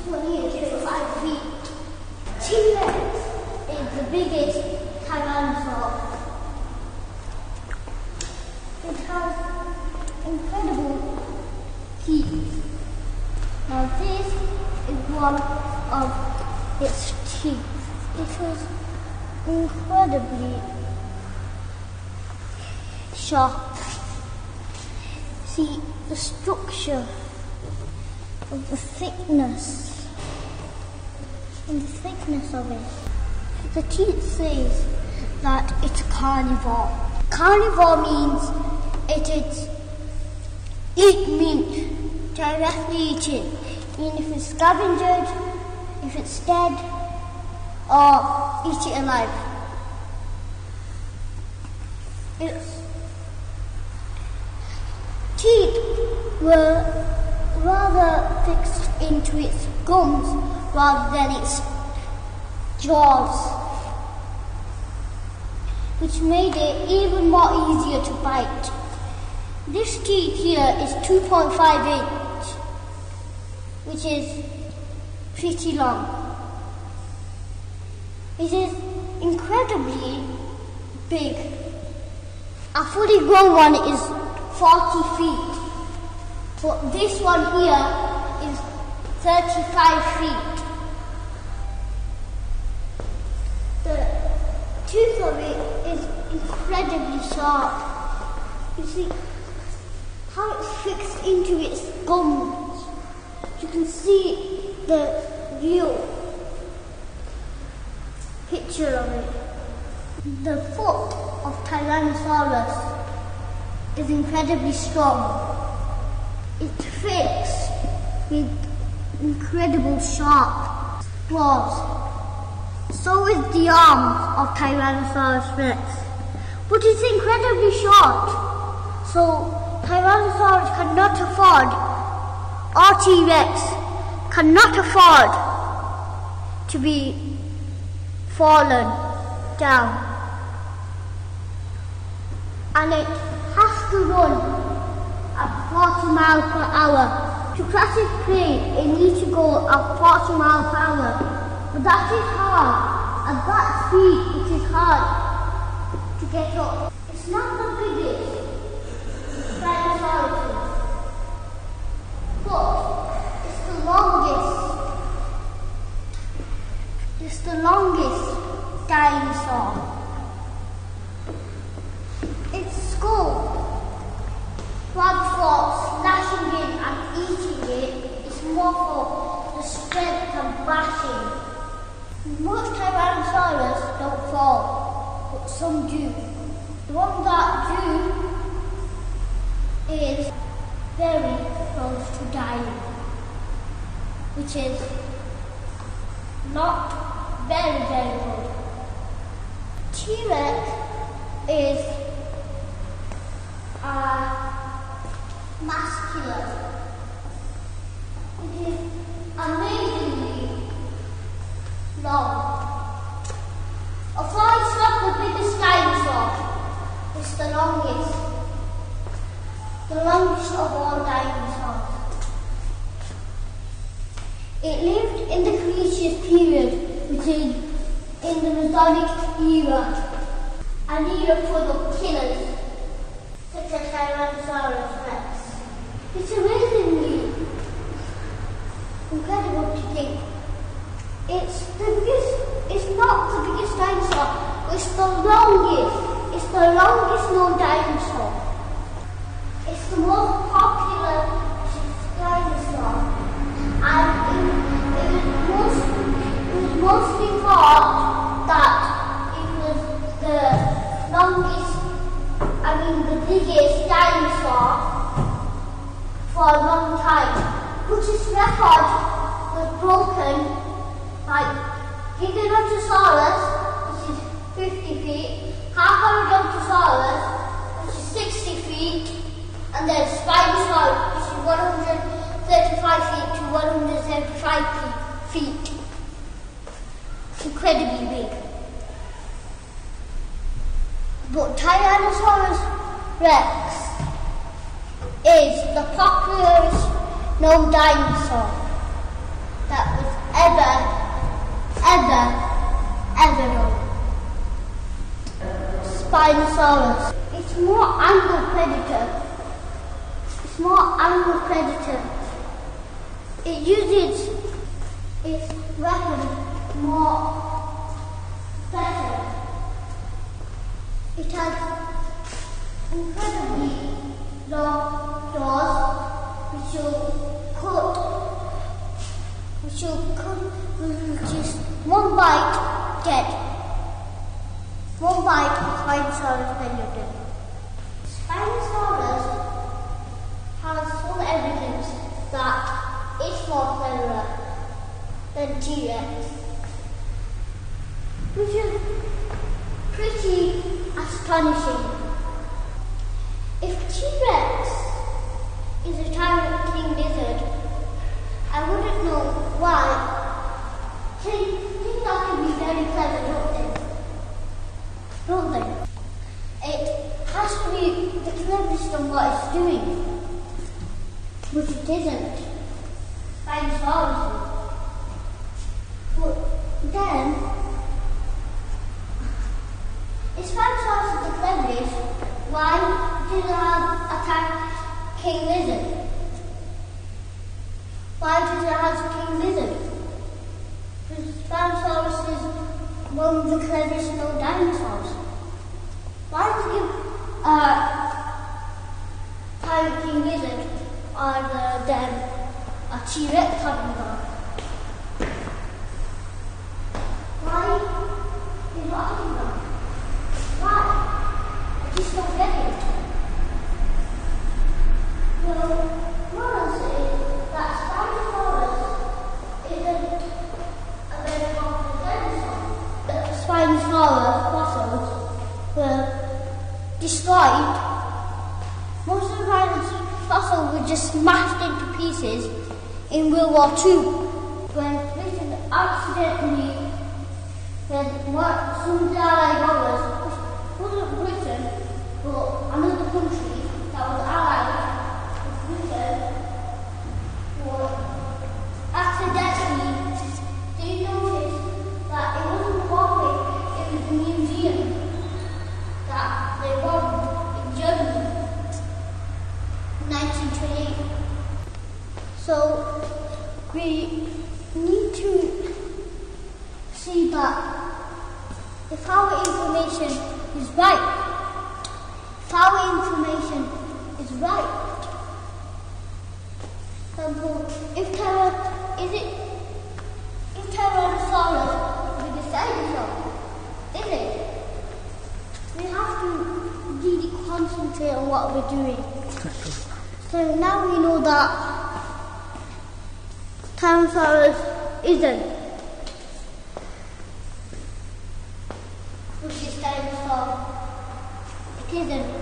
This one here is 25 feet. T-Rex is the biggest tyrannosaur. It has incredible teeth. Now this is one of its teeth. It was incredibly sharp. See the structure of the thickness and the thickness of it. The teeth says that it's carnivore. Carnivore means it is eat meat, directly eat it. Mean if it's scavenged, if it's dead, or eat it alive. Its teeth were rather fixed into its gums rather than its jaws, which made it even more easier to bite. This teeth here is 2.5 inch, which is pretty long. It is incredibly big. A fully grown one is 40 feet. But this one here is 35 feet. The tooth of it is incredibly sharp. You see how it's fixed into its gums. You can see the real picture of it. The foot of Tyrannosaurus is incredibly strong. It's fixed with incredible sharp claws. So is the arm of Tyrannosaurus rex. But it's incredibly short. So Tyrannosaurus cannot afford, or T-Rex cannot afford to be fallen down. And it has to run at 40 miles per hour. To catch its prey, it needs to go at 40 miles per hour. But that is hard. At that speed, it is hard get up. It's not the biggest dinosaur, but it's the longest. It's the longest dinosaur. Its skull Rather for slashing it and eating it, it's more for the strength and bashing. Most Tyrannosaurus don't fall, some do. The one that do is very close to dying, which is not very, very good. T-Rex is uh, muscular. It is amazingly long. Although it's not the biggest it's the longest. The longest of all dinosaurs. It lived in the Cretaceous period, which is in the Mesozoic era, an era full of killers, such as Tyrannosaurus rex. It's amazingly incredible to think. It's the biggest, it's not the biggest dinosaur, it's the longest, it's the longest known dinosaur. It's the most popular dinosaur. And it, it, was most, it was mostly thought that it was the longest, I mean the biggest dinosaur for a long time, but its record was broken by Giganotosaurus, which is 50 feet, Carcharodontosaurus, which is 60 feet, and then Spinosaurus, which is 135 feet to 175 feet. It's incredibly big. But Tyrannosaurus rex is the popularest known dinosaur that was ever, ever, ever known. Spinosaurus. It's more angle predator. It's more angle predator. It uses its weapon more better. It has incredibly long jaws which will cut which will cut which is one bite dead. One bite Spinosaurus skeleton. Spinosaurus has full evidence that it's more cleverer than T-Rex. Which is pretty astonishing. If T-Rex is a tyrant king lizard, I wouldn't know why. Think, think that can be very clever, don't they? Don't they? It has to be the cleverest on what it's doing. But it isn't. Spinosaurus is. But then, if Spinosaurus is the cleverest, why did it have attack King Lizard? Why did it have King Lizard? Because Spinosaurus is one of the cleverest known dinosaurs. Why did it give uh, King Lizard or the, then a T-Rex coming on? Why is not coming on? Why? I just don't get it. Well, what I'll say is that Spinosaurus isn't a very common dinosaur. The Spinosaurus fossils were destroyed. Most of the Spinosaurus fossils were just smashed into pieces in World War II when Britain accidentally when what some of the our information is right, For example, if Terra, is it, if Tyrannosaurus is biggest dinosaur, is it? We have to really concentrate on what we're doing. So now we know that Tyrannosaurus isn't the biggest dinosaur. It isn't.